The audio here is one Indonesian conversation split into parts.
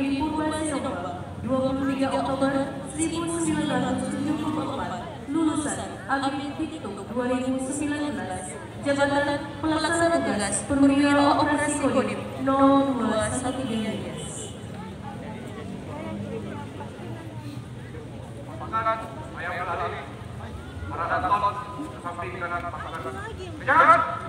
Negeri Purwasinova 23 Oktober 1974 lulusan Abid Tiktok 2019 Jabatan Pelaksana Tugas Perwira Operasi Kodim 0213 pasangan ayam kanan pasangan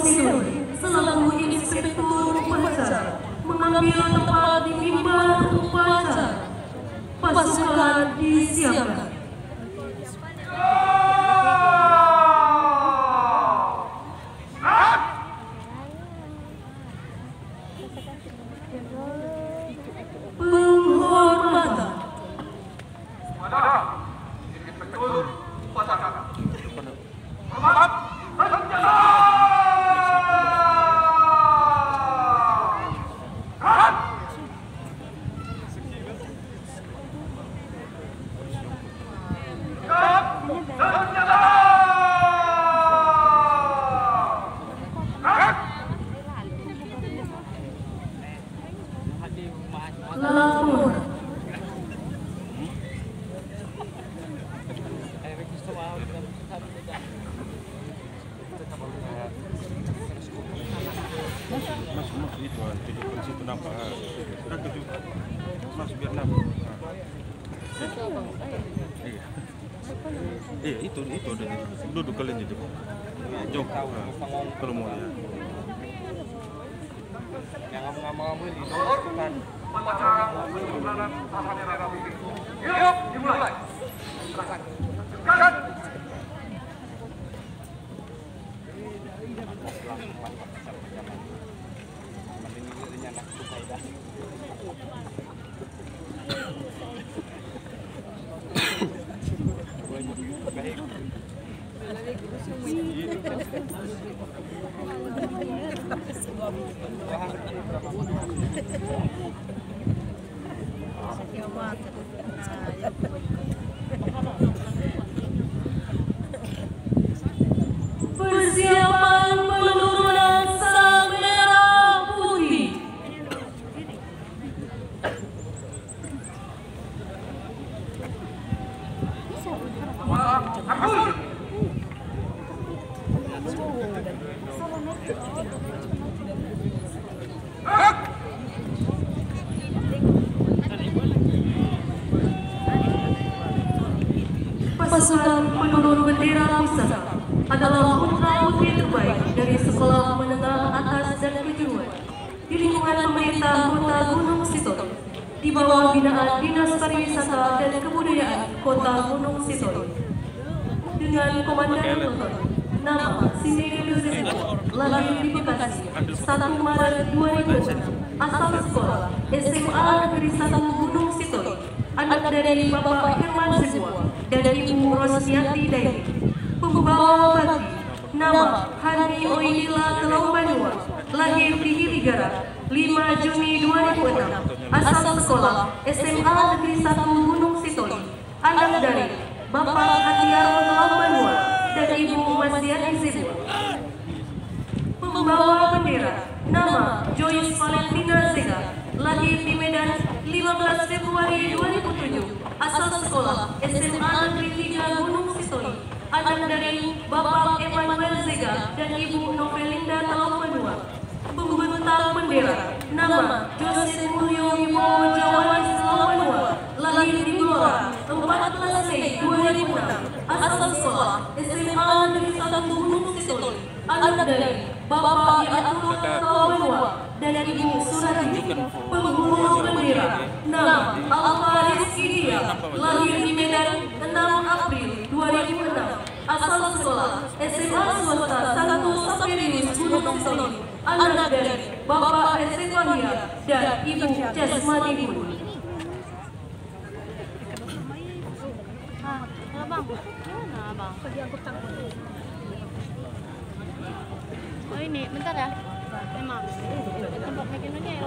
Sindur selaku inspektur upacara mengambil tempat itu tujuh di situ nampak. ah. Sudah tujuh. Mas biar nampak. Ah. Iya. Iya itu itu ada duduk kalian itu. Jok. Ah, Kalau mau ya. Pasar Merah 5 Juni 2006 asal sekolah SMA Negeri 1 Gunung Sitoli. Anak dari Bapak Hatiar Telaubanua dan Ibu Masdiani Zibua pembawa bendera nama Joyce Valentina Zega lahir di Medan 15 Februari 2007 asal sekolah SMA Negeri 3 Gunung Sitoli. Anak dari Bapak Emmanuel Zega dan Ibu Novelinda Talaupanua pembentang bendera. Nama Jose Mulyo Wibowo Jawanis Talaupanua lahir di Blora 14 Mei 2006 asal sekolah SMA Negeri 1 Gunung Sitoli. Anak dari Bapak Yatul Talaupanua dan Ibu Surati penghulu bendera. Nama Alfa Rizky Dia lahir di Medan 6 April 2006 asal sekolah SMA swasta 1 Sapirius Gunung Sitoli anak dari Bapak Esefania dan Ibu Jasmani Ah, bang? Oh ini, bentar ya. Emang. Tempat bikin aja ya,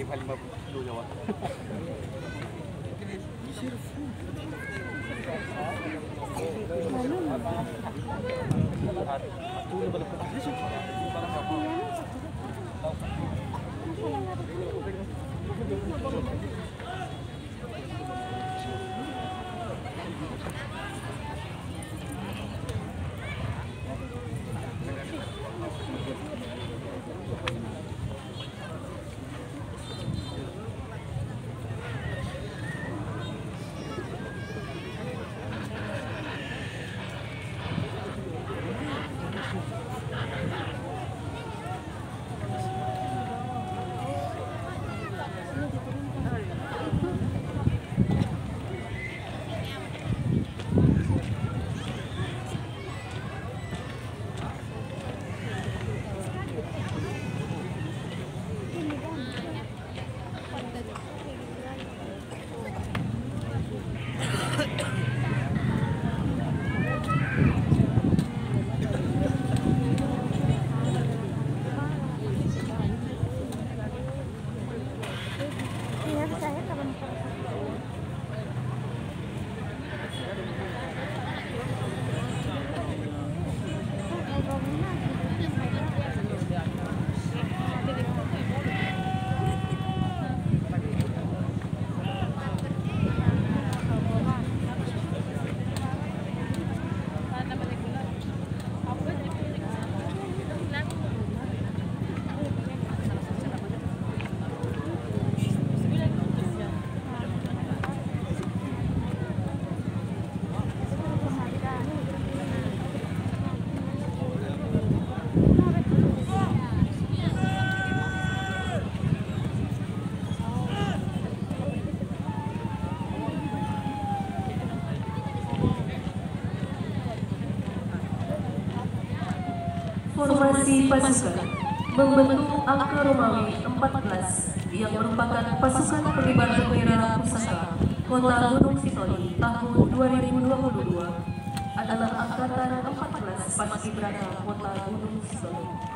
Tim Halimah dulu jawab. Iya, Formasi pasukan membentuk angka Romawi 14 yang merupakan pasukan pengibar bendera pusaka Kota Gunung Sitoli tahun 2022 adalah angkatan 14 Paskibraka Kota Gunung Sitoli.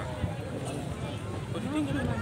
What do you think?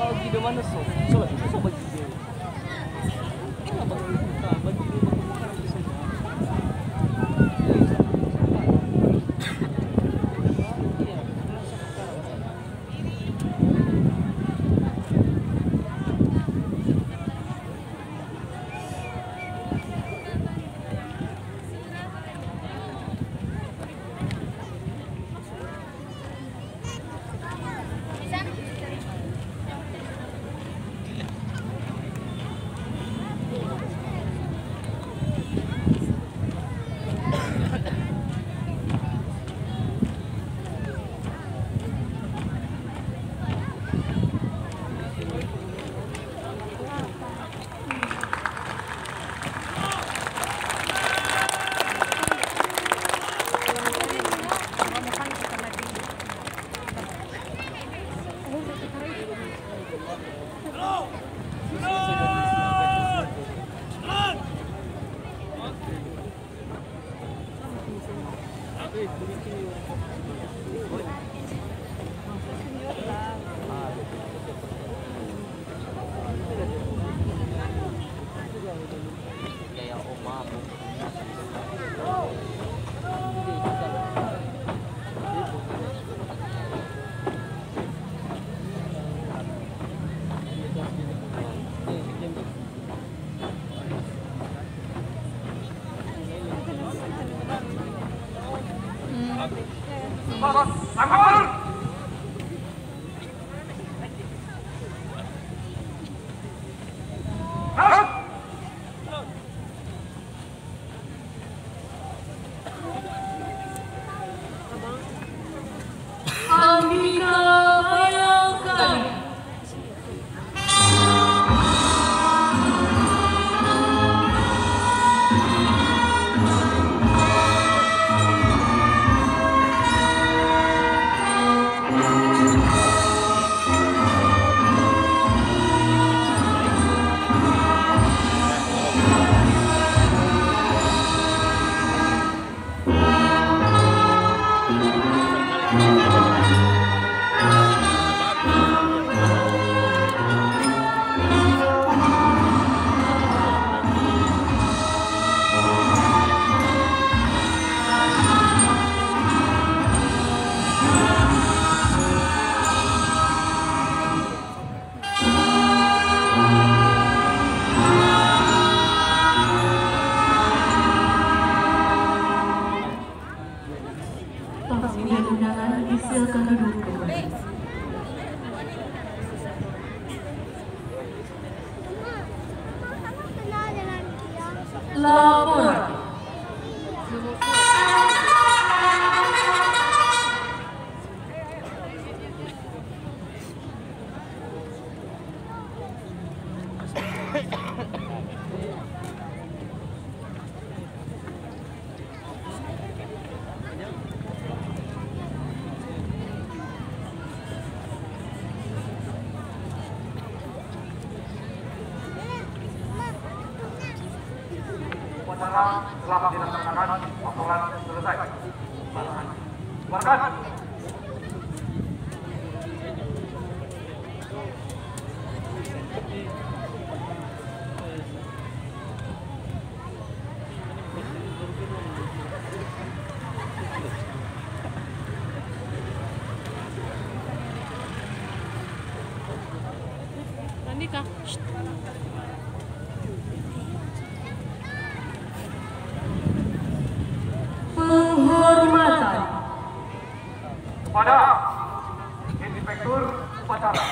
Kalau di mana sok? Sobat, sobat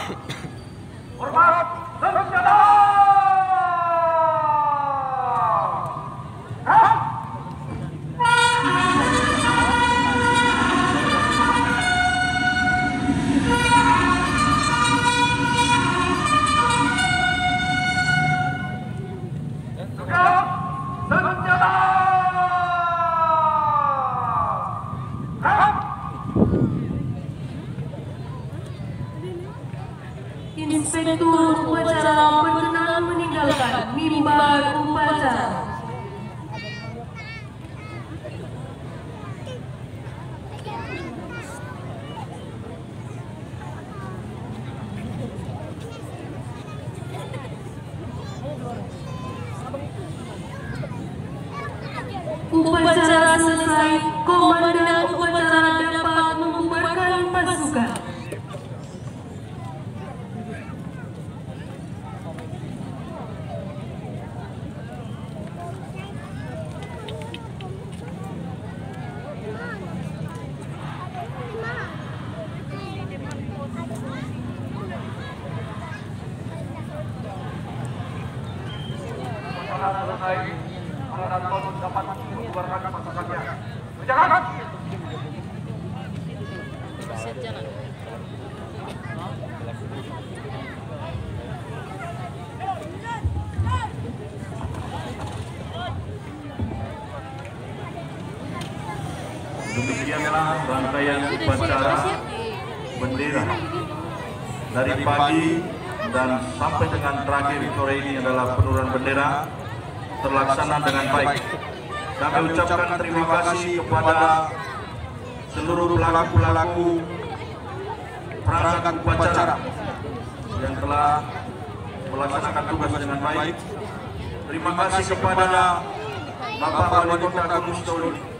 Upacara. Hormat upacara bendera. Dari pagi dan sampai dengan terakhir sore ini adalah penurunan bendera terlaksana dengan baik. Kami ucapkan terima kasih kepada seluruh pelaku-pelaku perangkat upacara yang telah melaksanakan tugas dengan baik. Terima kasih kepada Bapak Wali Kota Sitoli